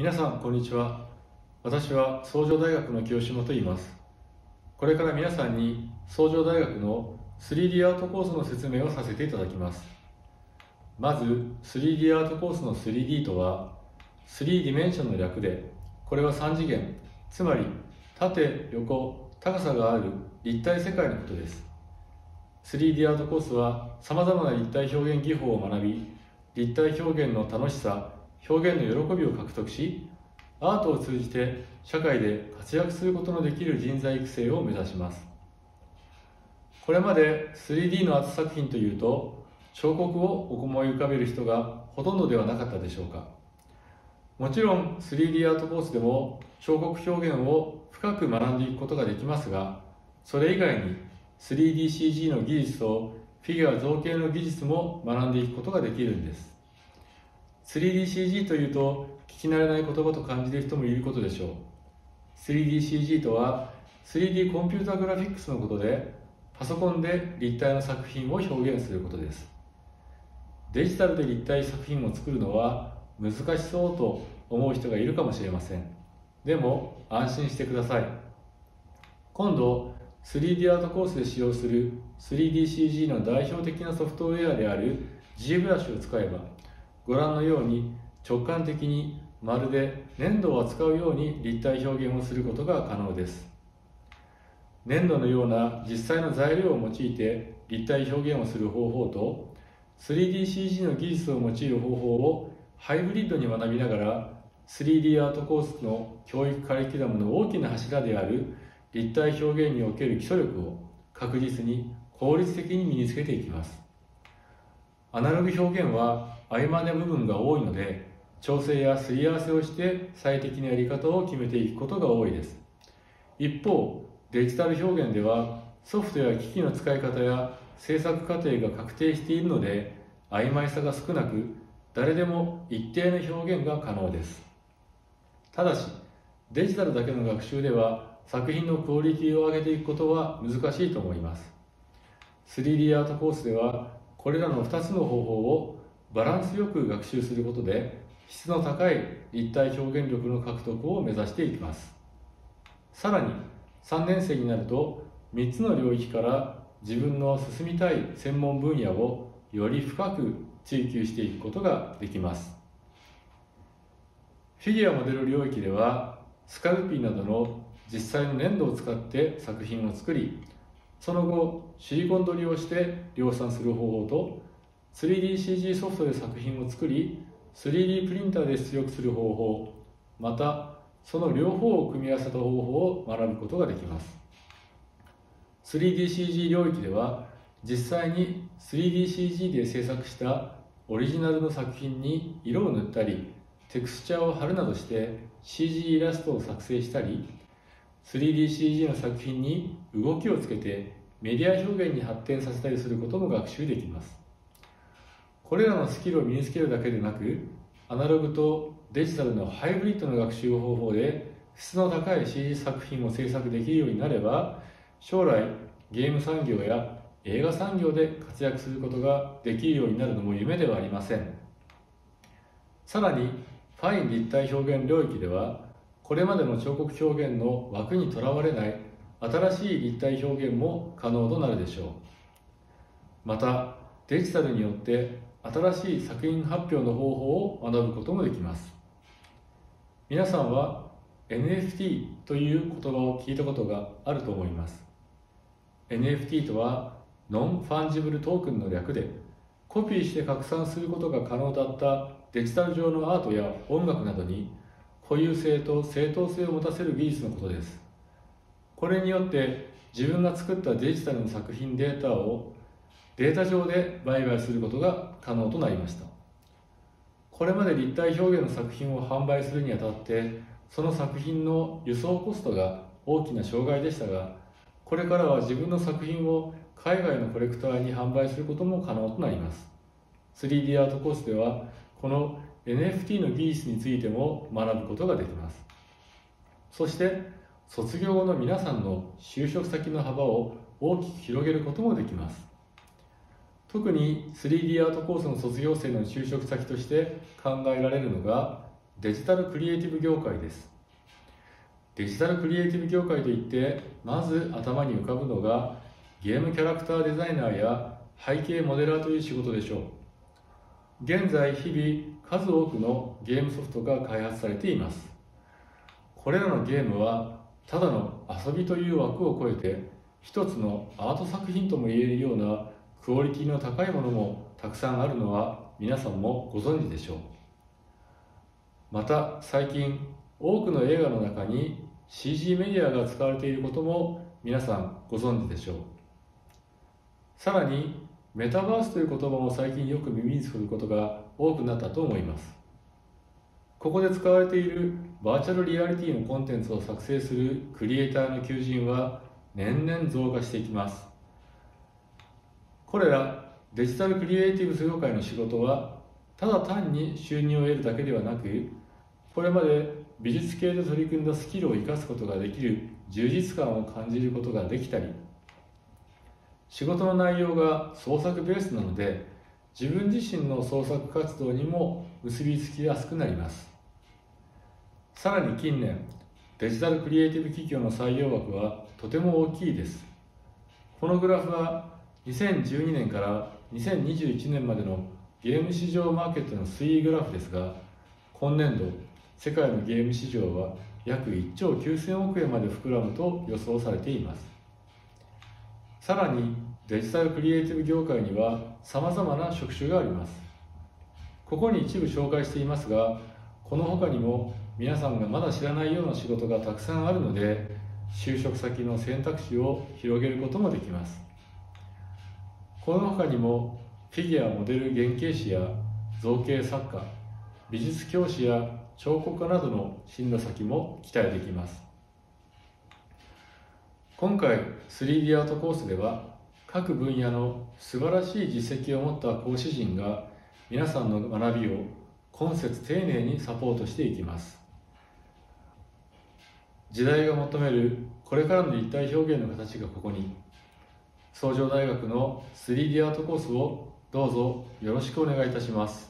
皆さんこんにちは。私は創上大学の清島と言います。これから皆さんに創上大学の 3D アートコースの説明をさせていただきます。まず 3D アートコースの 3D とは3ディメンションの略でこれは3次元つまり縦横高さがある立体世界のことです。3D アートコースはさまざまな立体表現技法を学び立体表現の楽しさ表現の喜びを獲得しアートを通じて社会で活躍することのできる人材育成を目指します。これまで 3D のアート作品というと彫刻を思い浮かべる人がほとんどではなかったでしょうか。もちろん 3D アートコースでも彫刻表現を深く学んでいくことができますがそれ以外に 3DCG の技術とフィギュア造形の技術も学んでいくことができるんです。3DCG というと聞き慣れない言葉と感じる人もいることでしょう。3DCG とは 3D コンピュータグラフィックスのことでパソコンで立体の作品を表現することです。デジタルで立体作品を作るのは難しそうと思う人がいるかもしれません。でも安心してください。今度 3D アートコースで使用する 3DCG の代表的なソフトウェアである G ブラシを使えばご覧のように直感的にまるで粘土を扱うように立体表現をすることが可能です。粘土のような実際の材料を用いて立体表現をする方法と 3DCG の技術を用いる方法をハイブリッドに学びながら 3D アートコースの教育カリキュラムの大きな柱である立体表現における基礎力を確実に効率的に身につけていきます。アナログ表現は曖昧な部分が多いので調整やすり合わせをして最適なやり方を決めていくことが多いです。一方デジタル表現ではソフトや機器の使い方や制作過程が確定しているので曖昧さが少なく誰でも一定の表現が可能です。ただしデジタルだけの学習では作品のクオリティを上げていくことは難しいと思います。3D アートコースではこれらの2つの方法をバランスよく学習することで質の高い立体表現力の獲得を目指していきます。さらに3年生になると3つの領域から自分の進みたい専門分野をより深く追求していくことができます。フィギュアモデル領域ではスカルピーなどの実際の粘土を使って作品を作りその後シリコン取りをして量産する方法と 3DCG ソフトで作品を作り 3D プリンターで出力する方法またその両方を組み合わせた方法を学ぶことができます。3DCG 領域では実際に 3DCG で制作したオリジナルの作品に色を塗ったりテクスチャーを貼るなどして CG イラストを作成したり 3DCG の作品に動きをつけてメディア表現に発展させたりすることも学習できます。これらのスキルを身につけるだけでなくアナログとデジタルのハイブリッドの学習方法で質の高い CG 作品を制作できるようになれば将来ゲーム産業や映画産業で活躍することができるようになるのも夢ではありません。さらにファイン立体表現領域ではこれまでの彫刻表現の枠にとらわれない新しい立体表現も可能となるでしょう。またデジタルによって新しい作品発表の方法を学ぶこともできます。皆さんは NFT という言葉を聞いたことがあると思います。NFT とはノンファンジブルトークンの略でコピーして拡散することが可能だったデジタル上のアートや音楽などに固有性と正当性を持たせる技術のことです。これによって自分が作ったデジタルの作品データをデータ上で売買することが可能となりました。これまで立体表現の作品を販売するにあたってその作品の輸送コストが大きな障害でしたがこれからは自分の作品を海外のコレクターに販売することも可能となります。3D アートコースではこの NFT の技術についても学ぶことができます。そして卒業後の皆さんの就職先の幅を大きく広げることもできます。特に 3D アートコースの卒業生の就職先として考えられるのがデジタルクリエイティブ業界です。デジタルクリエイティブ業界といってまず頭に浮かぶのがゲームキャラクターデザイナーや背景モデラーという仕事でしょう。現在日々数多くのゲームソフトが開発されています。これらのゲームはただの遊びという枠を超えて一つのアート作品とも言えるようなクオリティの高いものもたくさんあるのは皆さんもご存知でしょう。また最近多くの映画の中に CG メディアが使われていることも皆さんご存知でしょう。さらにメタバースという言葉も最近よく耳にすることが多くなったと思います。ここで使われているバーチャルリアリティのコンテンツを作成するクリエイターの求人は年々増加していきます。これらデジタルクリエイティブ業界の仕事はただ単に収入を得るだけではなくこれまで美術系で取り組んだスキルを生かすことができる充実感を感じることができたり仕事の内容が創作ベースなので自分自身の創作活動にも結びつきやすくなります。さらに近年デジタルクリエイティブ企業の採用枠はとても大きいです。このグラフは2012年から2021年までのゲーム市場マーケットの推移グラフですが今年度世界のゲーム市場は約1兆9000億円まで膨らむと予想されています。さらにデジタルクリエイティブ業界には様々な職種があります。ここに一部紹介していますがこの他にも皆さんがまだ知らないような仕事がたくさんあるので就職先の選択肢を広げることもできます。この他にもフィギュアモデル原型師や造形作家美術教師や彫刻家などの進路先も期待できます。今回 3D アートコースでは各分野の素晴らしい実績を持った講師陣が皆さんの学びを今節丁寧にサポートしていきます。時代が求めるこれからの立体表現の形がここに。創上大学の 3D アートコースをどうぞよろしくお願いいたします。